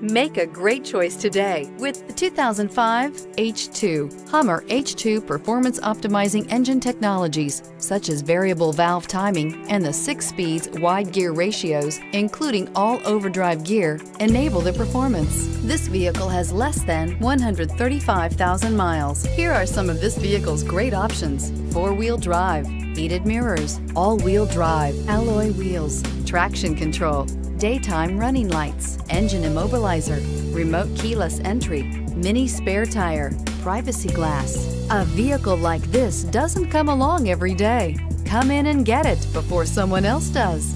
Make a great choice today with the 2005 H2. Hummer H2 performance optimizing engine technologies such as variable valve timing and the six speeds wide gear ratios, including all overdrive gear, enable the performance. This vehicle has less than 135,000 miles. Here are some of this vehicle's great options. Four-wheel drive, heated mirrors, all-wheel drive, alloy wheels, traction control, daytime running lights, engine immobilizer, remote keyless entry, mini spare tire, privacy glass. A vehicle like this doesn't come along every day. Come in and get it before someone else does.